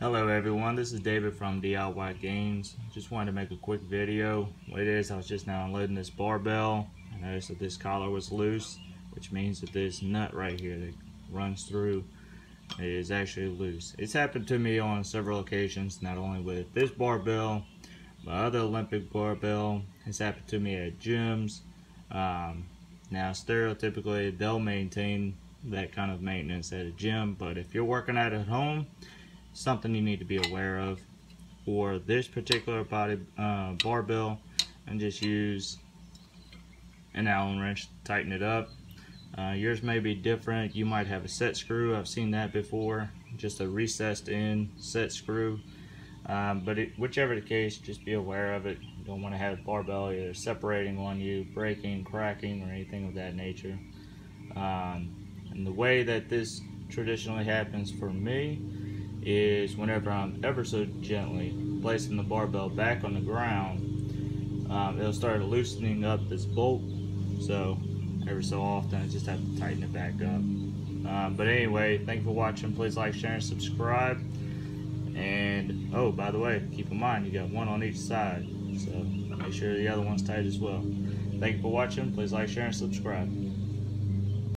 Hello everyone, this is David from DIY Gaines. Just wanted to make a quick video. What it is, I was just now unloading this barbell. I noticed that this collar was loose, which means that this nut right here that runs through is actually loose. It's happened to me on several occasions, not only with this barbell, but other Olympic barbell. It's happened to me at gyms. Um, now stereotypically, they'll maintain that kind of maintenance at a gym, but if you're working out at home, something you need to be aware of for this particular body uh, barbell and just use an Allen wrench to tighten it up. Uh, yours may be different. You might have a set screw. I've seen that before. Just a recessed in set screw. Um, but it, whichever the case, just be aware of it. You don't want to have barbell either separating on you, breaking, cracking, or anything of that nature. Um, and the way that this traditionally happens for me is whenever I'm ever so gently placing the barbell back on the ground, um, it'll start loosening up this bolt. So every so often I just have to tighten it back up. Um, but anyway, thank you for watching. Please like, share, and subscribe. And, oh, by the way, keep in mind, you got one on each side. So make sure the other one's tight as well. Thank you for watching. Please like, share, and subscribe.